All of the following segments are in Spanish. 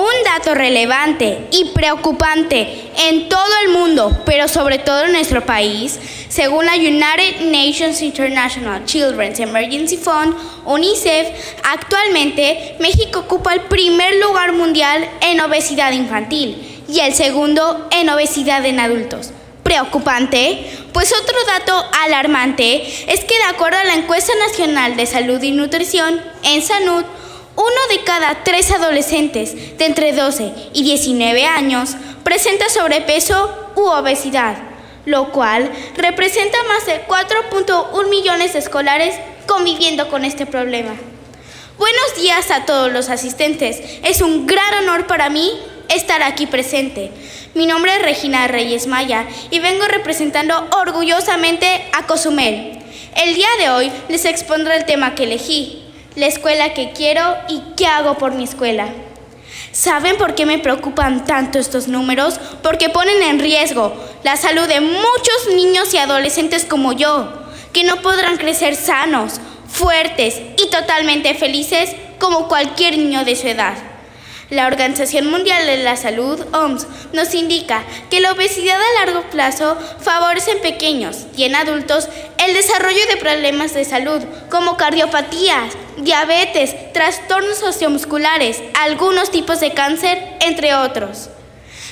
Un dato relevante y preocupante en todo el mundo, pero sobre todo en nuestro país, según la United Nations International Children's Emergency Fund, UNICEF, actualmente México ocupa el primer lugar mundial en obesidad infantil y el segundo en obesidad en adultos. ¿Preocupante? Pues otro dato alarmante es que de acuerdo a la encuesta nacional de salud y nutrición, en Sanud, uno de cada tres adolescentes de entre 12 y 19 años presenta sobrepeso u obesidad, lo cual representa más de 4.1 millones de escolares conviviendo con este problema. Buenos días a todos los asistentes. Es un gran honor para mí estar aquí presente. Mi nombre es Regina Reyes Maya y vengo representando orgullosamente a Cozumel. El día de hoy les expondré el tema que elegí, la escuela que quiero y qué hago por mi escuela. ¿Saben por qué me preocupan tanto estos números? Porque ponen en riesgo la salud de muchos niños y adolescentes como yo, que no podrán crecer sanos, fuertes y totalmente felices como cualquier niño de su edad. La Organización Mundial de la Salud, OMS, nos indica que la obesidad a largo plazo favorece en pequeños y en adultos el desarrollo de problemas de salud como cardiopatías, diabetes, trastornos osteomusculares, algunos tipos de cáncer, entre otros.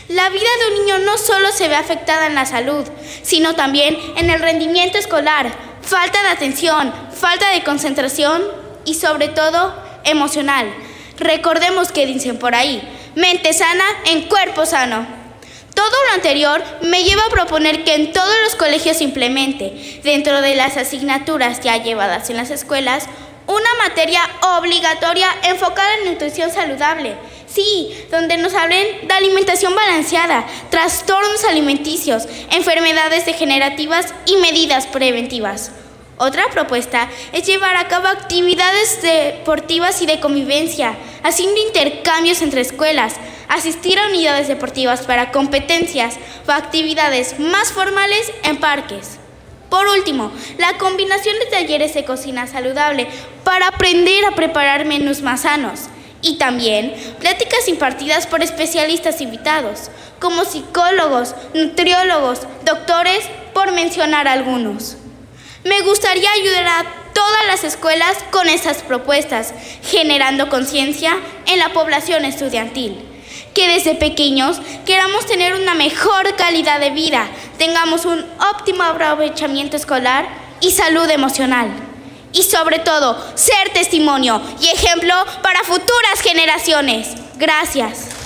La vida de un niño no solo se ve afectada en la salud, sino también en el rendimiento escolar, falta de atención, falta de concentración y sobre todo emocional Recordemos que dicen por ahí, mente sana en cuerpo sano. Todo lo anterior me lleva a proponer que en todos los colegios se implemente, dentro de las asignaturas ya llevadas en las escuelas, una materia obligatoria enfocada en nutrición saludable. Sí, donde nos hablen de alimentación balanceada, trastornos alimenticios, enfermedades degenerativas y medidas preventivas. Otra propuesta es llevar a cabo actividades deportivas y de convivencia, haciendo intercambios entre escuelas, asistir a unidades deportivas para competencias o actividades más formales en parques. Por último, la combinación de talleres de cocina saludable para aprender a preparar menús más sanos. Y también pláticas impartidas por especialistas invitados, como psicólogos, nutriólogos, doctores, por mencionar algunos. Me gustaría ayudar a todas las escuelas con esas propuestas, generando conciencia en la población estudiantil. Que desde pequeños queramos tener una mejor calidad de vida, tengamos un óptimo aprovechamiento escolar y salud emocional. Y sobre todo, ser testimonio y ejemplo para futuras generaciones. Gracias.